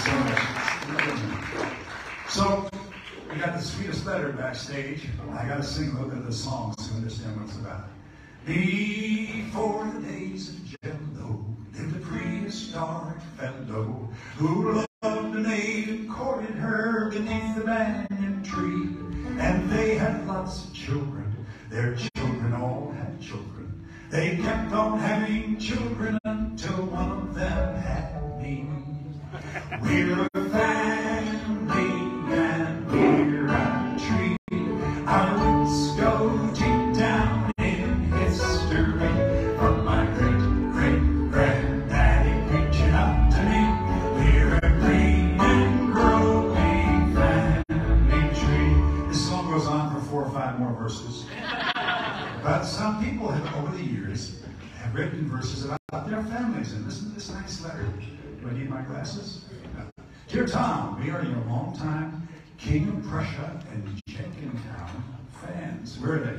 so much. So, we got the sweetest letter backstage. I got to sing a little bit of the song so you understand what it's about. Before the days of Jello lived a prehistoric fellow who loved a maid and courted her beneath the banyan tree. And they had lots of children. Their children all had children. They kept on having children verses about their families. And listen to this nice letter. Do I need my glasses? Dear Tom, we are your longtime King of Prussia and Jenkintown fans. Where are they?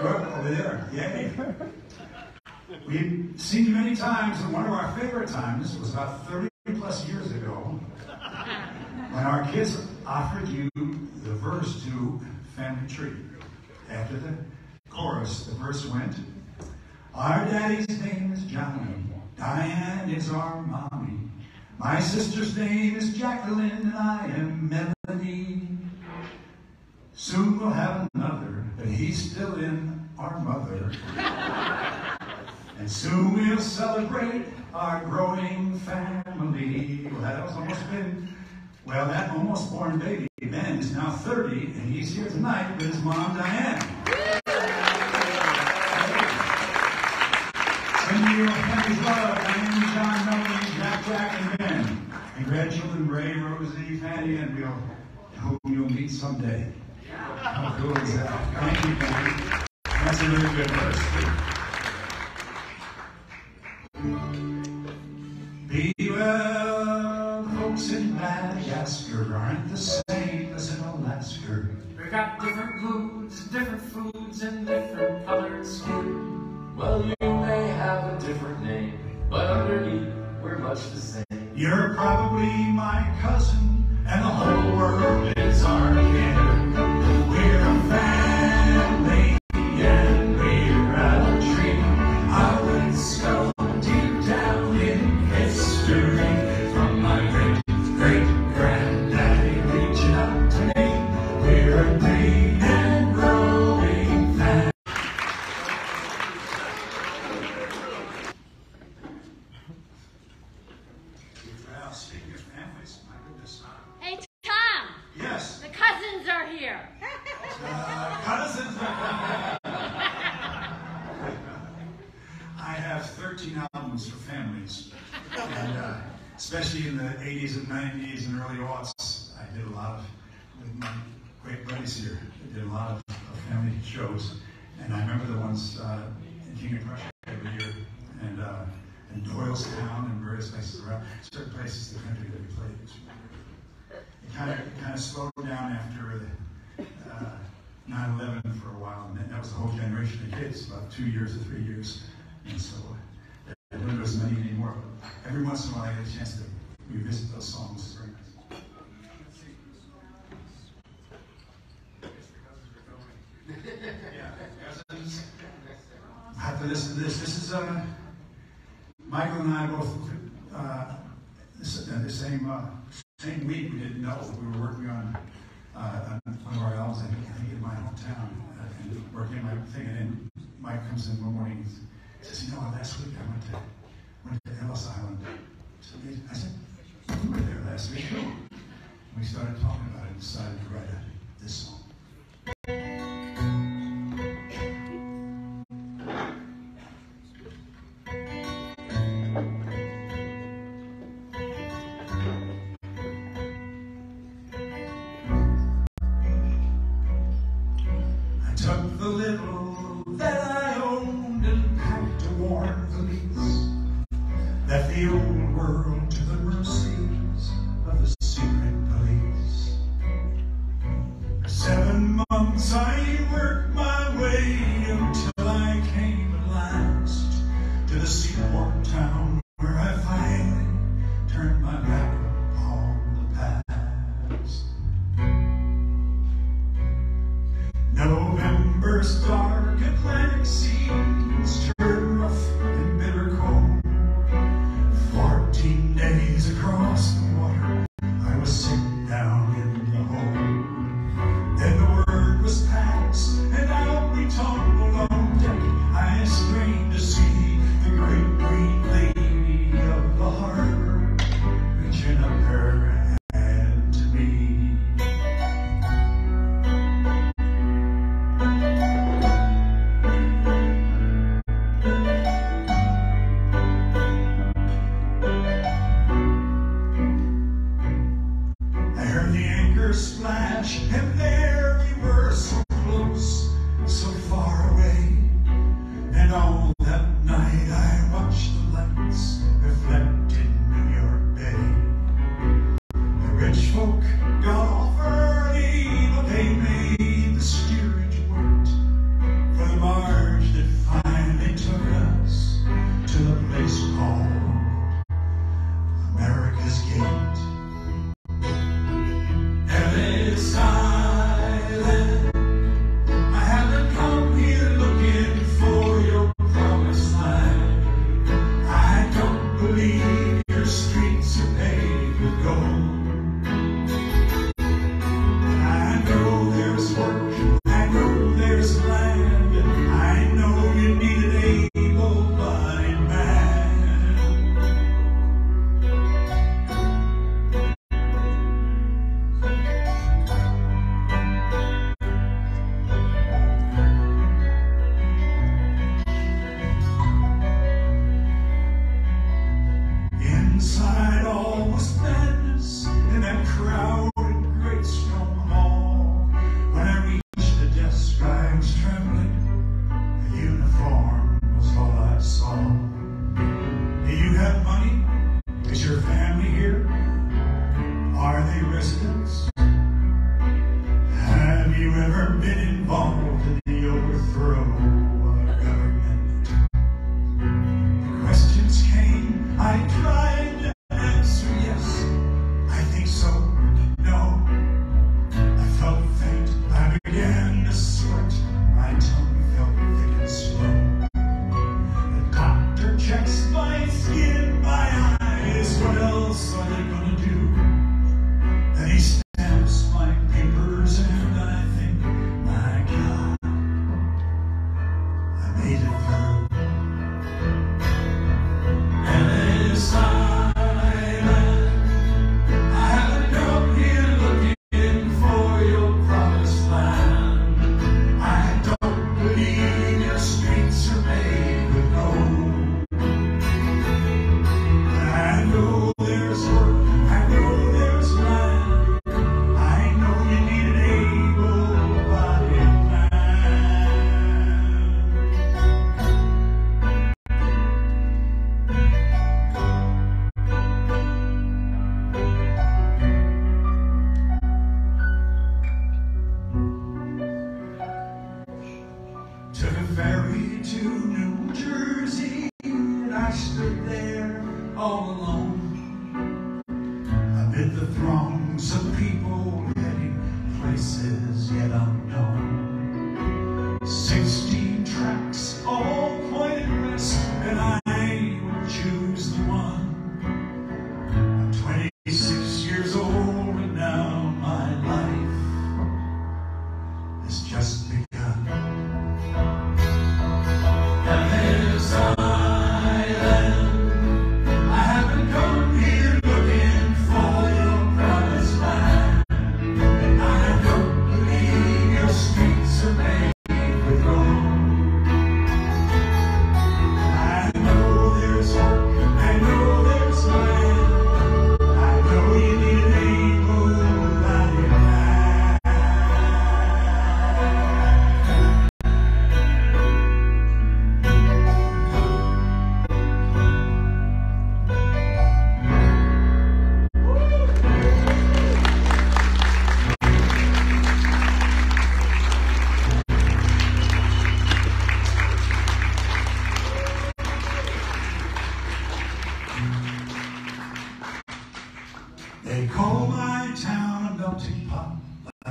Over there. Yay. We've seen you many times, and one of our favorite times was about 30 plus years ago when our kids offered you the verse to Family Tree. After the chorus, the verse went, Our daddy's name is Johnny, Diane is our mommy. My sister's name is Jacqueline, and I am Melanie. Soon we'll have another, but he's still in our mother. And soon we'll celebrate our growing family. Well, that was almost been, well, that almost born baby, Ben, is now 30, and he's here tonight with his mom, Diane. Grandchildren, Ray, Rosie, Fanny, and we'll hope you'll meet someday. How cool is that? Thank you, Ben. That's a really good verse. Be well, folks in Madagascar aren't the same as in Alaska. We got different moods, different foods, and probably my cousin, especially in the 80s and 90s and early aughts, I did a lot of with my great buddies here. I did a lot of, of family shows, and I remember the ones uh, in King of Prussia every year, and uh, Doylestown and various places around certain places in the country that we played. It kind of kind of slowed down after the uh, 9/11 for a while, and that was a whole generation of kids, about two years or three years, and so uh, I don't know as many anymore. But every once in a while, I get a chance to revisit those songs. It's very listen to this. This is uh, Michael and I both uh, uh, the same uh, same week. We didn't know we were working on, uh, on one of our albums. I think, in my hometown, and working on my thing. And then Mike comes in one morning. Says, "You know, last week I went to went to Ellis Island." So I said, "You were there last week." too." We started talking about it and decided to write a, this song.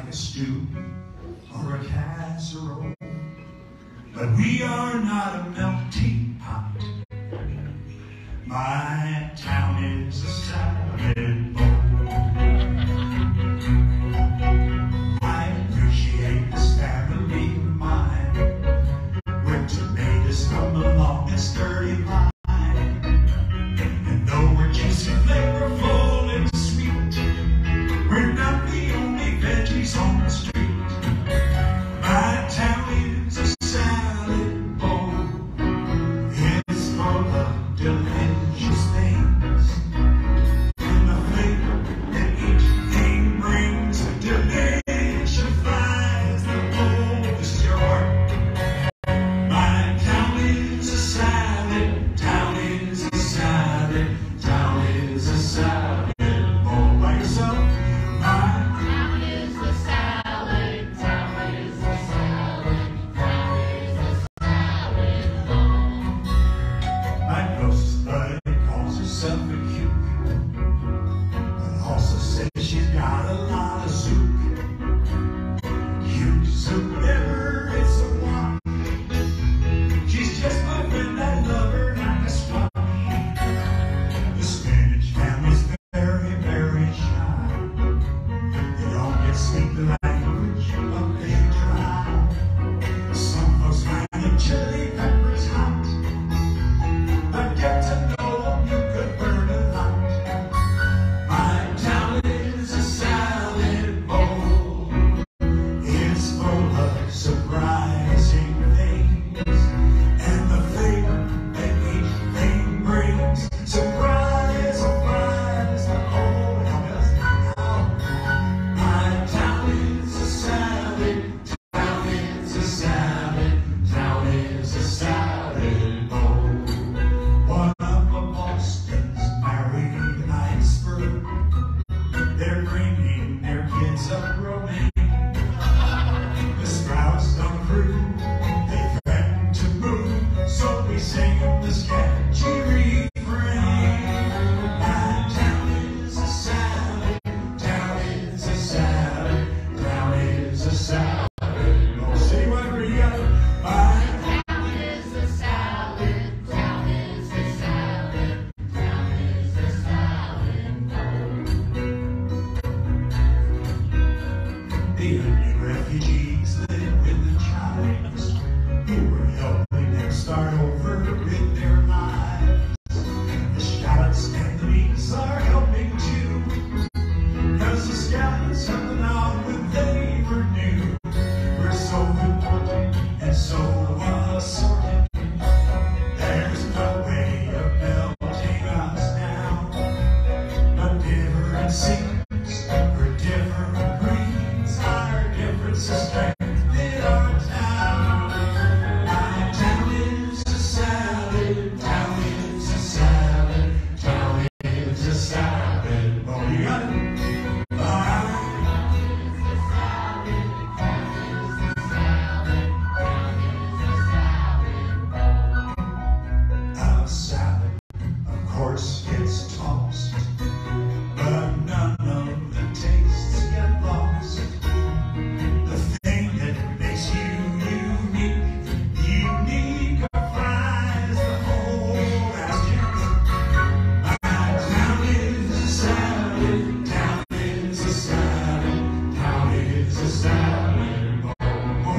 like a stew or a casserole. But we are not a melting pot. My town is a salad.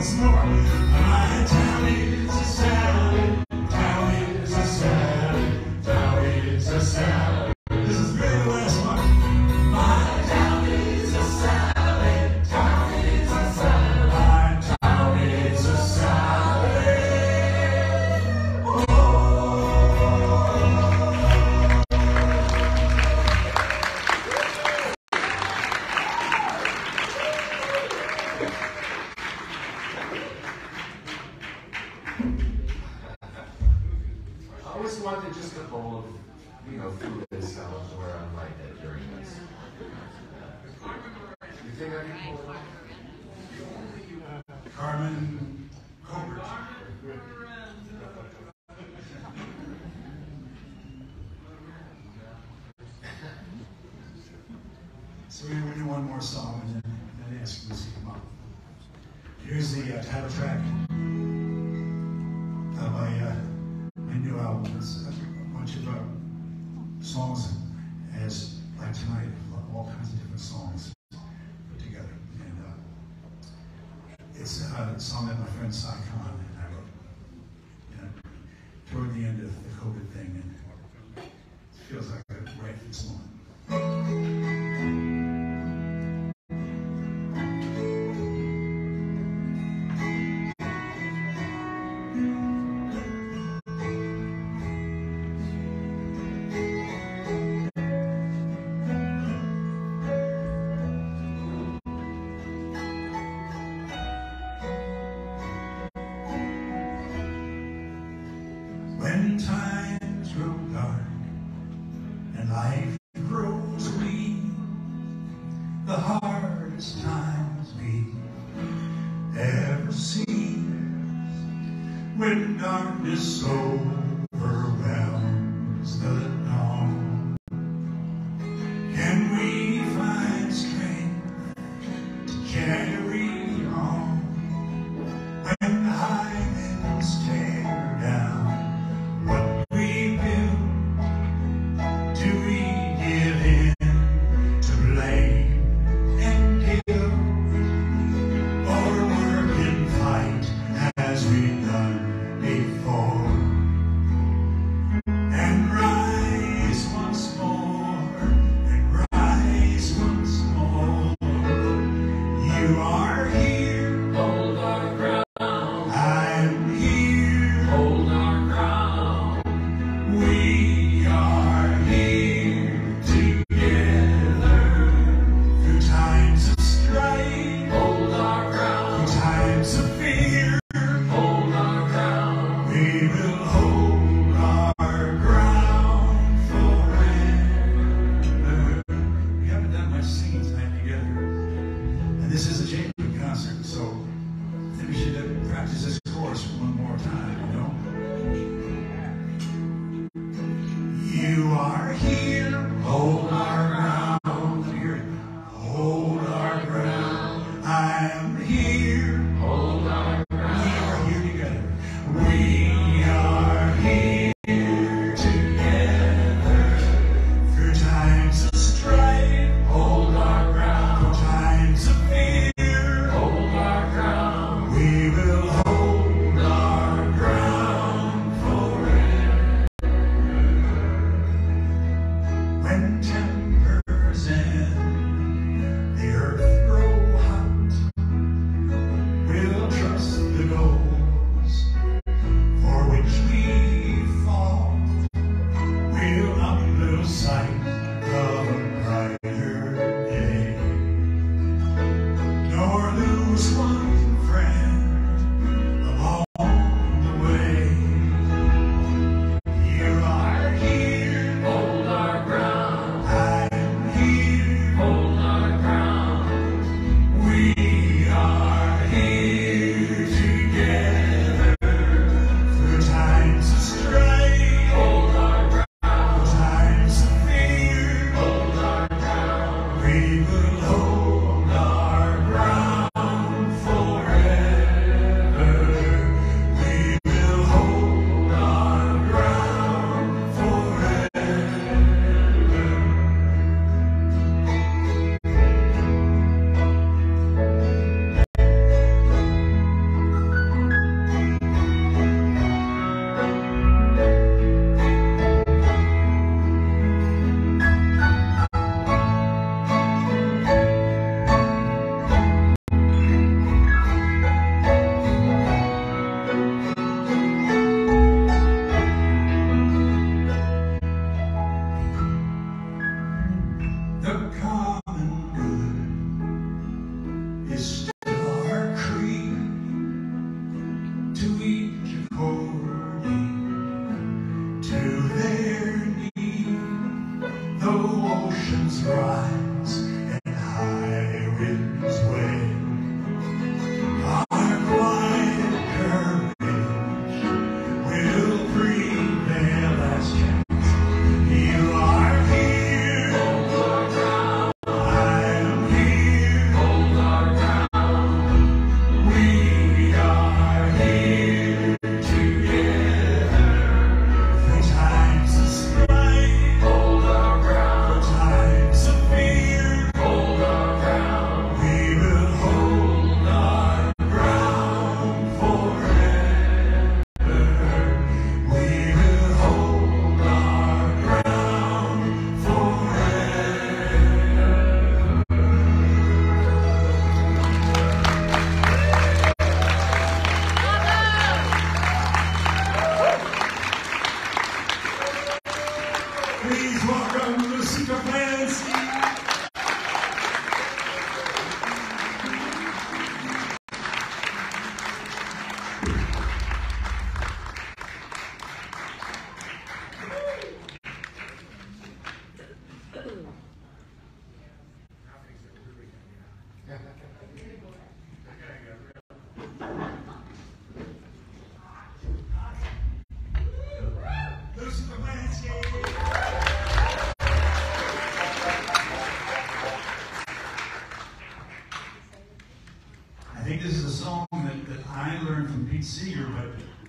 snore. My time is a sound. my, uh, my new album. It's a bunch of uh, songs as like tonight, all kinds of different songs put together. And uh, it's uh, a song that my friend Sai Khan when darkness holds. Amen.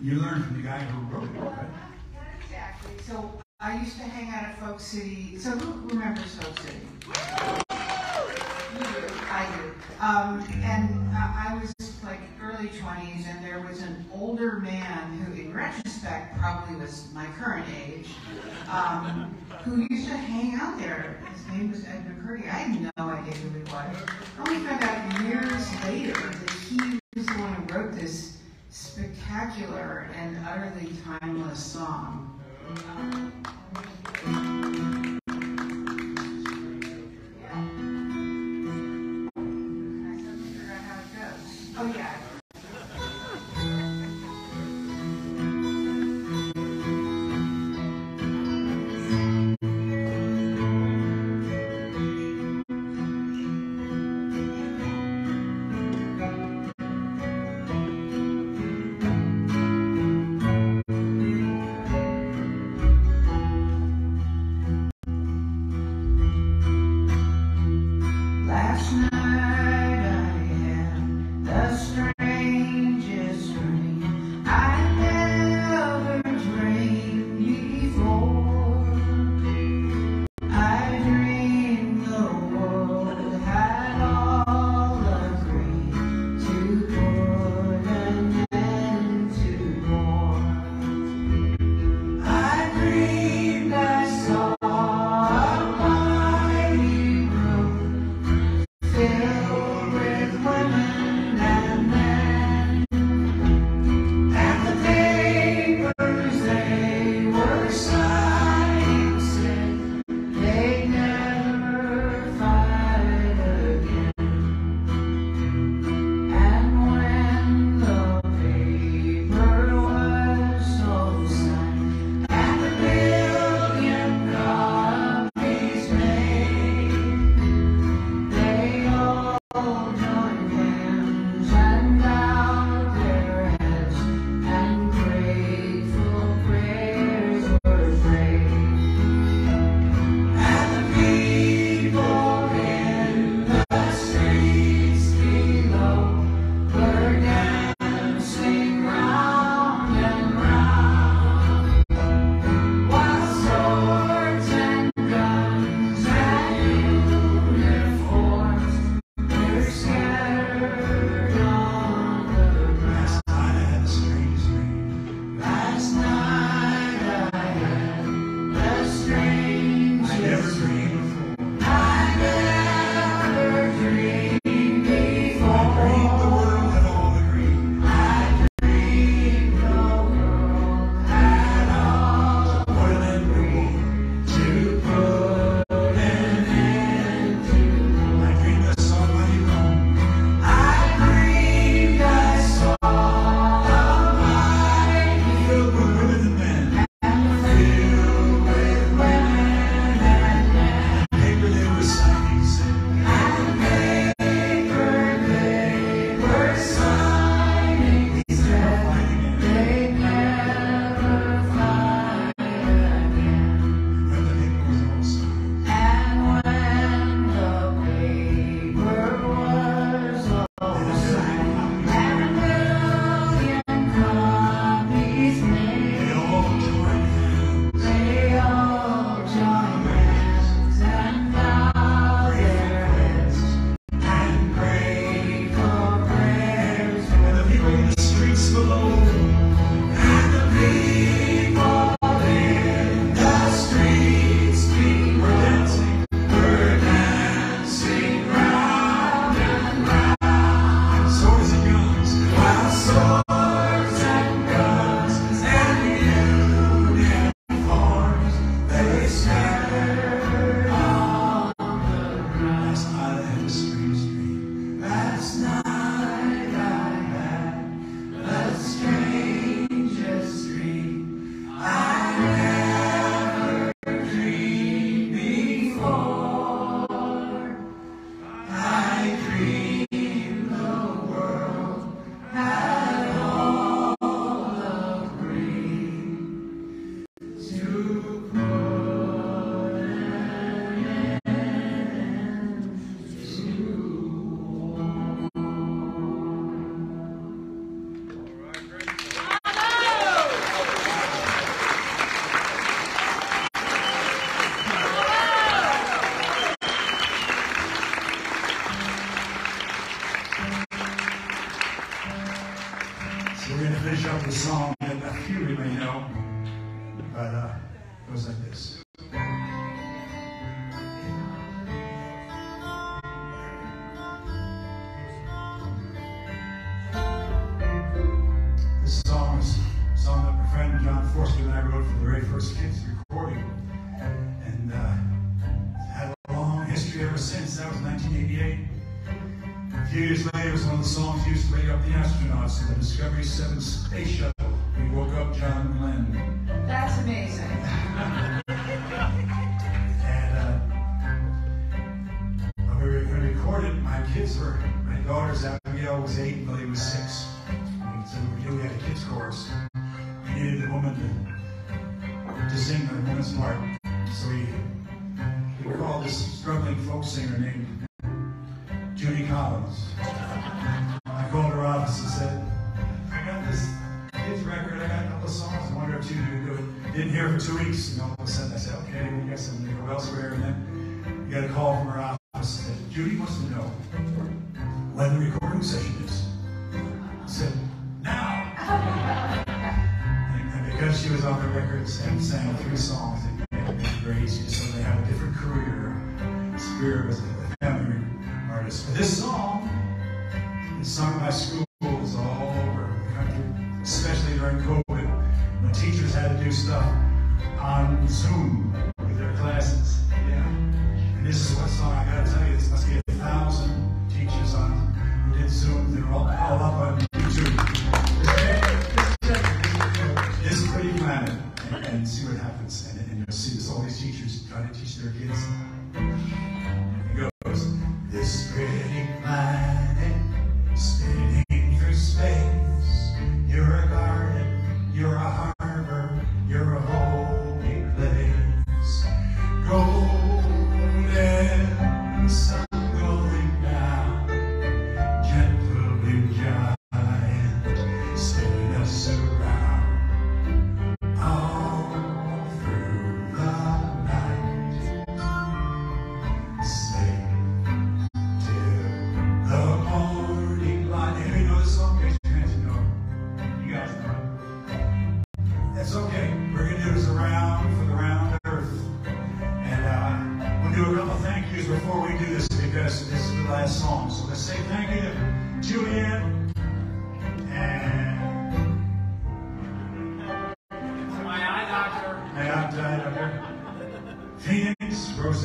You learned from the guy who wrote it, right? Exactly. So I used to hang out at Folk City. So who remembers Folk City? Do. I do. Um, and uh, I was like early 20s, and there was an older man who, in retrospect, probably was my current age, um, who used to hang out there. His name was Ed McCurdy. I had no idea who he was. Spectacular and utterly timeless song. Discovery 7 space shuttle. We woke up John Glenn. That's amazing. And uh, when we were going to record it, my kids were, my daughter's Abigail was eight, Billy was six. And so we knew we had a kids chorus. We needed a woman to, to sing the woman's part. So we, we called this struggling folk singer named weeks, and all of a sudden I said, okay, we got I'm gonna go elsewhere. And then we got a call from her office and said, Judy wants to know when the recording session is. I said, now. and, and because she was on the records and sang three songs, it made very easy. So they have a different career. Spirit was a family artist. But this song is sung by schools All, all check pretty planet and, see what happens. And, and you'll see this all these teachers trying to teach their kids.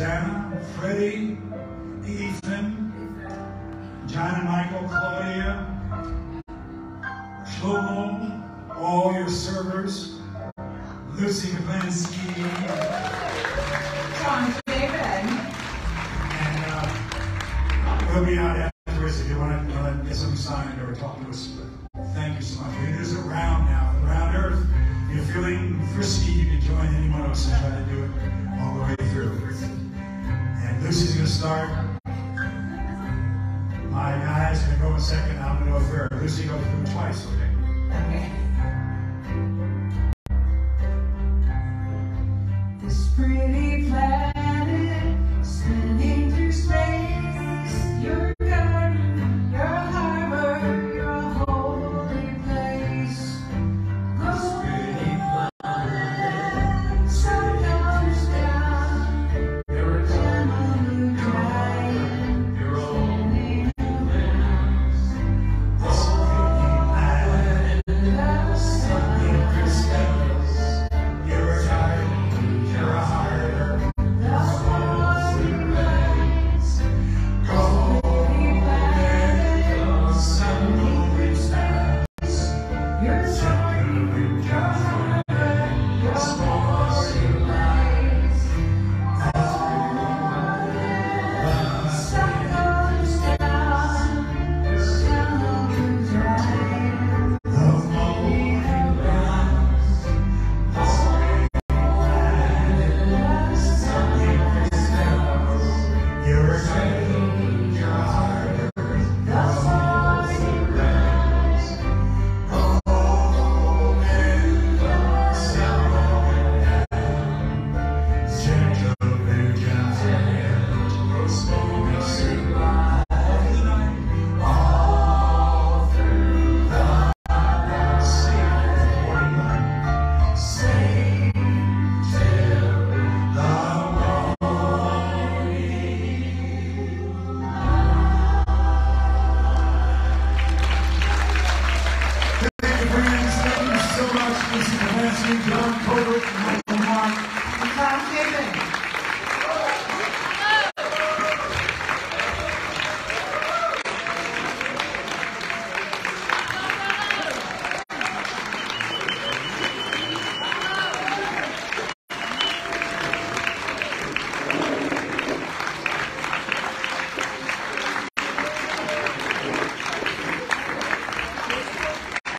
Phoenix, Freddie, Ethan, Jon and Michael, Claudia, Shlomo, all your servers, Lucy Kaplansky, John David. and uh, we'll be out afterwards if you want to, want to get something signed or talk to us. But thank you so much. We're going to do this around now, around Earth. If you're feeling frisky, you can join any one of us and try to do it all the way And Lucy's going to start. My guy's going to go in second. I'm going to go third. Lucy goes through twice, okay? Okay.